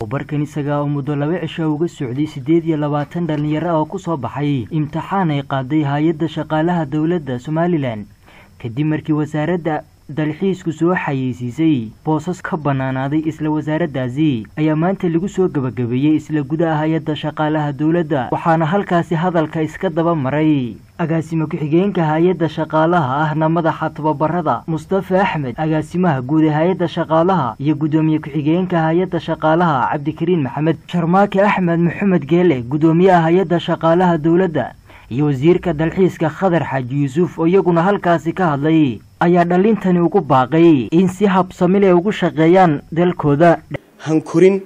tababarkan isagaa oo muddo laba cisho uga socday siddeed iyo labaatan dhallinyaro oo ku soo baxay. Imtixaan ay qaaday hay'adda shaqaalaha dowladda somalilan. Kadib markii wasaaradda dalxiisku soo xayeysiisay boosas ka bannaanaaday isla wasaaraddaasi ayaa maanta lagu soo gebagabeeyey isla gudaha hay'adda shaqaalaha dowladda waxaana halkaasi hadalka iska daba maray. Agaasimo ku-xigeenka hay'adda shaqaalaha ahna madaxa tababarada mustafa axmed agaasimaha guud ee hay'adda shaqaalaha iyo guddoomiye ku-xigeenka hay'adda shaqaalaha cabdikariin maxamed sharmaake axmed maxamed geele guddoomiyaha hay'adda shaqaalaha dowladda iyo wasiirka dalxiiska khadar xaaji yuusuf oo iyaguna halkaasi ka hadlay ayaa dhallintani ugu baaqay in si habsamil ay ugu shaqeeyaan dalkooda. Hankorin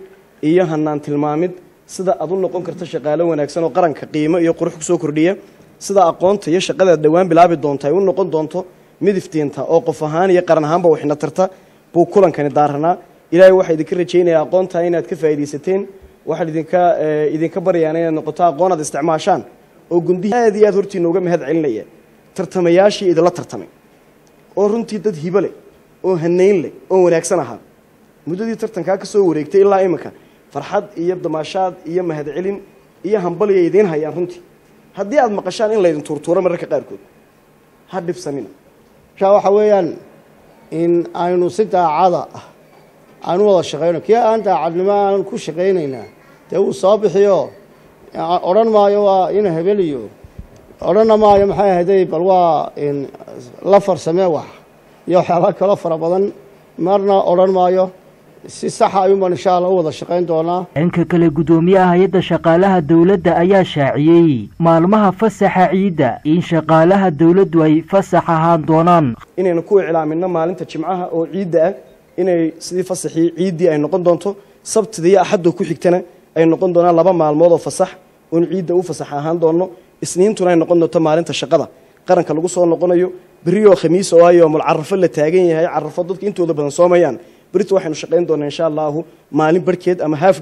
iyo hanaan tilmaamid sida aad u noqon karto shaqaalo wanaagsan oo qaranka qiimo iyo qurux ku soo kordhiya sida aqoonta iyo shaqadaad dhowaan bilaabi doonta ay u noqon doonto mid iftiinta oo qof ahaan iyo qaran ahaanba waxna tarta buu kulankani daaranaa ilaahay waxaa idinka rajaynayaa aqoontaa inaad ka faa'iidaysateen waxaan idinka idinka baryaana inaad noqoto aqoon aad isticmaashaan oo gundihi aad iyo aad hortiina uga mahad celinaya. Tartamayaashii idinla tartamay. Oo runtii dad hibo leh oo hanayn leh oo wanaagsan ahaa. Muddadii tartankaa ka soo wareegtay ilaa iminka farxad iyo damaashaad iyo mahad celin iyo hambaliya idiin hayaan runtii. Haddii aad maqashaan in laydin tuurtuuro mararka qaarkood ha dhibsanina. Markaa waxa weeyaan in aynu si daacada ah aanu wada shaqayno kii aan daacadnimo aan ku shaqaynaynaa dee wuu soo bixiyo odhan maayo waa ina hebeliyo. Odhanna maayo maxay ahayday bal waa la farsamee wax. Iyo waxyaala kaloo fara badan. Marna odhan maayo si saxa ayuunbaan insha alla u wada shaqayn doonaa. Dhanka kale guddoomiyaha hay'adda shaqaalaha dowladda ayaa shaaciyey. Maalmaha fasaxa ciidda in shaqaalaha dowladdu ay fasax ahaan doonaan. Inaynu ku iclaamino maalinta jimcaha oo ciidda ah inay sidii fasaxii ciiddii ay noqon doonto. Sabtida iyo axadoo ku xigtana ay noqon doonaan laba maalmood oo fasax oon ciidda u fasax ahaan doonno isniintuna ay noqon doonto maalinta shaqada. Qaranka lagu soo noqonayo berri oo khamiis oo ay oomul carafo la taagan yahay carafo dadka intooda badan soomayaan. Berita waxaynu shaqayn doonaa insha allahu maalin barhkeed ama half